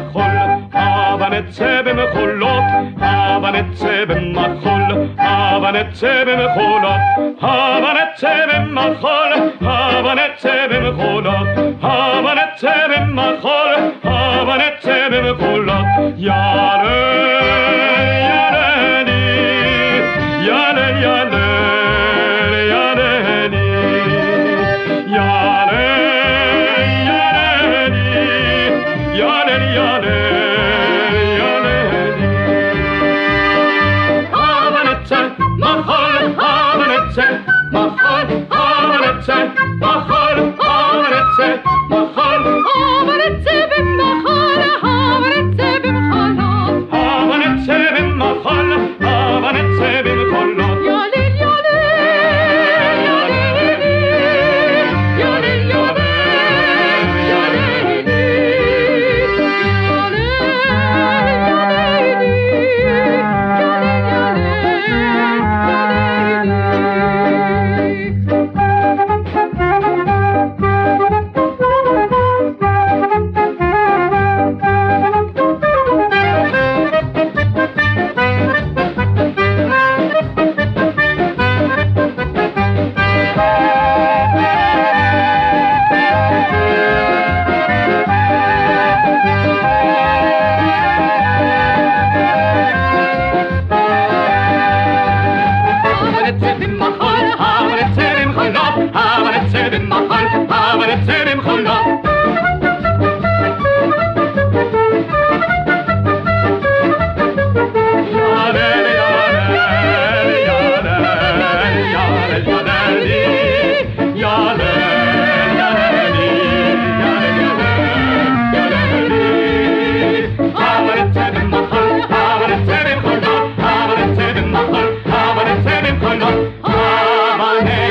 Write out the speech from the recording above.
במחול, הבה נצא במחולות, הבה נצא במחול, הבה נצא במחולות, הבה נצא במחול, הבה נצא במחולות, הבה נצא במחול, הבה נצא במחולות, יאללה, ha, ha, ha, ha, ha, I'm gonna take him home. I'm gonna take him home. I'm gonna take him home. I'm.